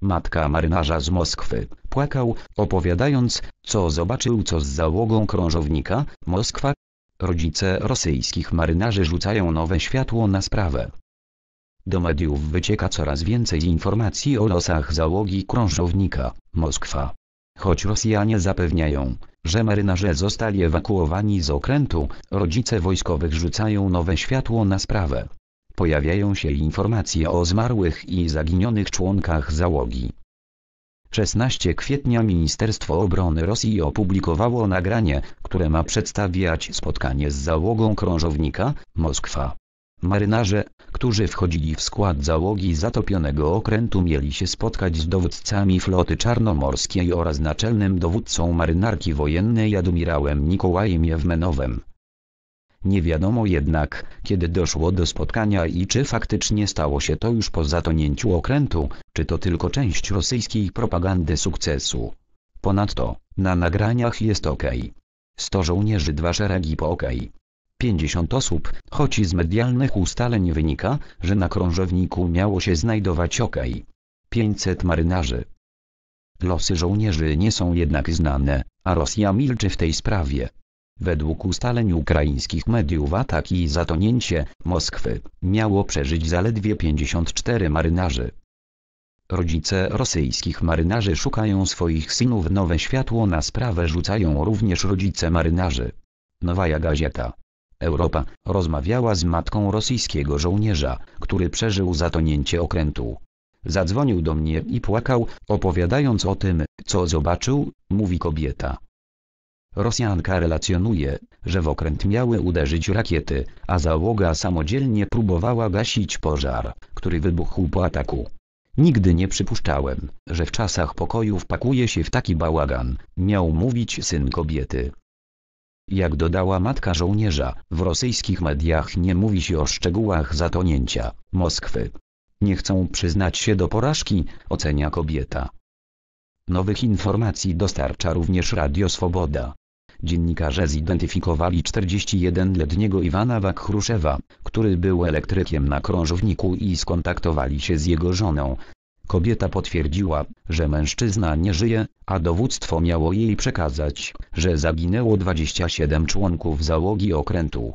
matka marynarza z Moskwy, płakał, opowiadając, co zobaczył co z załogą krążownika, Moskwa. Rodzice rosyjskich marynarzy rzucają nowe światło na sprawę. Do mediów wycieka coraz więcej informacji o losach załogi krążownika, Moskwa. Choć Rosjanie zapewniają, że marynarze zostali ewakuowani z okrętu, rodzice wojskowych rzucają nowe światło na sprawę. Pojawiają się informacje o zmarłych i zaginionych członkach załogi. 16 kwietnia Ministerstwo Obrony Rosji opublikowało nagranie, które ma przedstawiać spotkanie z załogą krążownika, Moskwa. Marynarze, którzy wchodzili w skład załogi zatopionego okrętu mieli się spotkać z dowódcami floty czarnomorskiej oraz naczelnym dowódcą marynarki wojennej admirałem Nikołajem Jewmenowem. Nie wiadomo jednak, kiedy doszło do spotkania i czy faktycznie stało się to już po zatonięciu okrętu, czy to tylko część rosyjskiej propagandy sukcesu. Ponadto, na nagraniach jest OK. 100 żołnierzy dwa szeregi po OK. 50 osób, choć z medialnych ustaleń wynika, że na krążowniku miało się znajdować OK. 500 marynarzy. Losy żołnierzy nie są jednak znane, a Rosja milczy w tej sprawie. Według ustaleń ukraińskich mediów atak i zatonięcie Moskwy miało przeżyć zaledwie 54 marynarzy. Rodzice rosyjskich marynarzy szukają swoich synów nowe światło na sprawę rzucają również rodzice marynarzy. Nowa Gazeta Europa rozmawiała z matką rosyjskiego żołnierza, który przeżył zatonięcie okrętu. Zadzwonił do mnie i płakał, opowiadając o tym, co zobaczył, mówi kobieta. Rosjanka relacjonuje, że w okręt miały uderzyć rakiety, a załoga samodzielnie próbowała gasić pożar, który wybuchł po ataku. Nigdy nie przypuszczałem, że w czasach pokoju wpakuje się w taki bałagan, miał mówić syn kobiety. Jak dodała matka żołnierza, w rosyjskich mediach nie mówi się o szczegółach zatonięcia Moskwy. Nie chcą przyznać się do porażki, ocenia kobieta. Nowych informacji dostarcza również Radio Swoboda. Dziennikarze zidentyfikowali 41-letniego Iwana Wakhruszewa, który był elektrykiem na krążowniku i skontaktowali się z jego żoną. Kobieta potwierdziła, że mężczyzna nie żyje, a dowództwo miało jej przekazać, że zaginęło 27 członków załogi okrętu.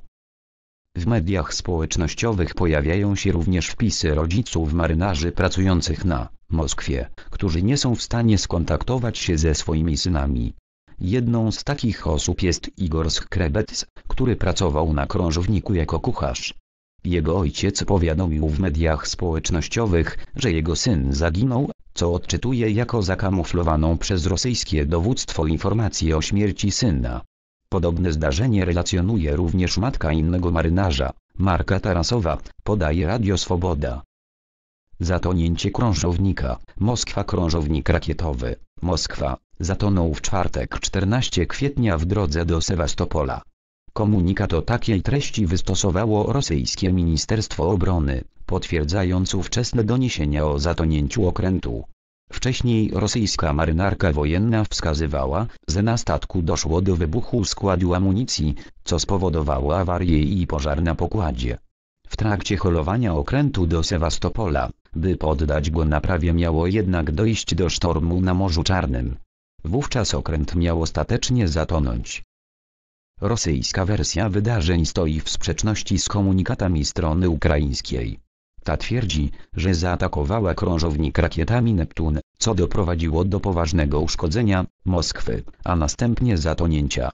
W mediach społecznościowych pojawiają się również wpisy rodziców marynarzy pracujących na Moskwie, którzy nie są w stanie skontaktować się ze swoimi synami. Jedną z takich osób jest Igor Skrebets, który pracował na krążowniku jako kucharz. Jego ojciec powiadomił w mediach społecznościowych, że jego syn zaginął, co odczytuje jako zakamuflowaną przez rosyjskie dowództwo informację o śmierci syna. Podobne zdarzenie relacjonuje również matka innego marynarza, Marka Tarasowa, podaje Radio Swoboda. Zatonięcie krążownika, Moskwa krążownik rakietowy, Moskwa, zatonął w czwartek 14 kwietnia w drodze do Sewastopola. Komunikat o takiej treści wystosowało rosyjskie Ministerstwo Obrony, potwierdzając ówczesne doniesienia o zatonięciu okrętu. Wcześniej rosyjska marynarka wojenna wskazywała, że na statku doszło do wybuchu składu amunicji, co spowodowało awarię i pożar na pokładzie. W trakcie holowania okrętu do Sewastopola, by poddać go naprawie miało jednak dojść do sztormu na Morzu Czarnym. Wówczas okręt miał ostatecznie zatonąć. Rosyjska wersja wydarzeń stoi w sprzeczności z komunikatami strony ukraińskiej. Ta twierdzi, że zaatakowała krążownik rakietami Neptun, co doprowadziło do poważnego uszkodzenia Moskwy, a następnie zatonięcia.